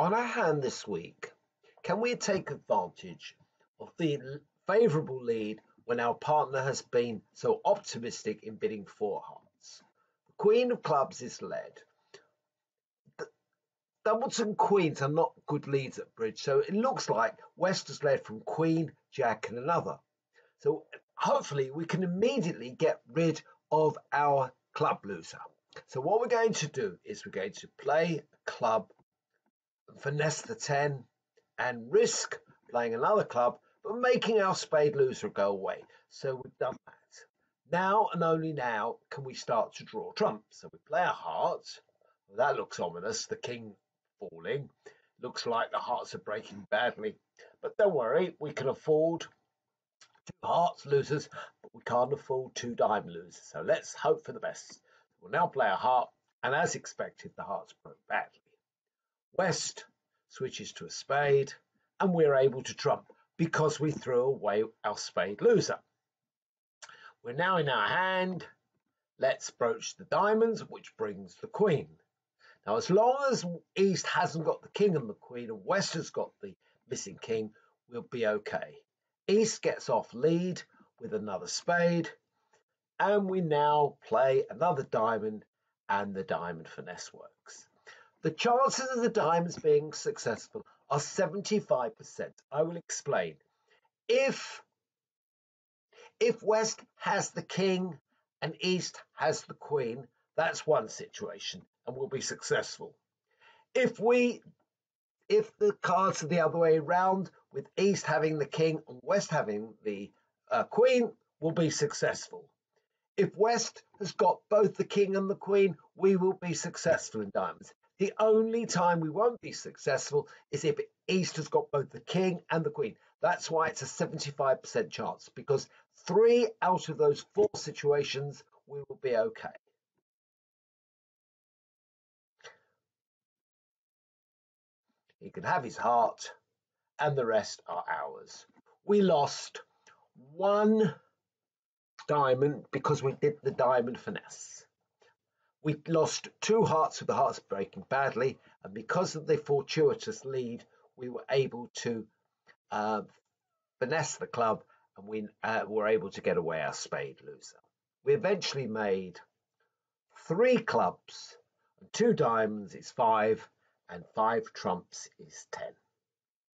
On our hand this week, can we take advantage of the favourable lead when our partner has been so optimistic in bidding four hearts? The Queen of Clubs is led. The and queens are not good leads at bridge, so it looks like West has led from Queen, Jack, and another. So hopefully we can immediately get rid of our club loser. So what we're going to do is we're going to play a club finesse the 10 and risk playing another club, but making our spade loser go away. So we've done that. Now and only now can we start to draw trumps. So we play a heart. Well, that looks ominous. The king falling. Looks like the hearts are breaking badly. But don't worry, we can afford two hearts losers, but we can't afford two diamond losers. So let's hope for the best. We'll now play a heart, and as expected, the hearts broke badly. West switches to a spade, and we're able to trump because we threw away our spade loser. We're now in our hand. Let's broach the diamonds, which brings the queen. Now, as long as East hasn't got the king and the queen, and West has got the missing king, we'll be okay. East gets off lead with another spade, and we now play another diamond, and the diamond finesse works. The chances of the diamonds being successful are 75%. I will explain. If if West has the king and East has the queen, that's one situation and we'll be successful. If we if the cards are the other way around, with East having the king and West having the uh, queen, we'll be successful. If West has got both the king and the queen, we will be successful in diamonds. The only time we won't be successful is if East has got both the king and the queen. That's why it's a 75% chance because three out of those four situations we will be okay. He can have his heart and the rest are ours. We lost one diamond because we did the diamond finesse. We lost two hearts with the hearts breaking badly, and because of the fortuitous lead, we were able to uh, finesse the club and we uh, were able to get away our spade loser. We eventually made three clubs and two diamonds is five, and five trumps is ten.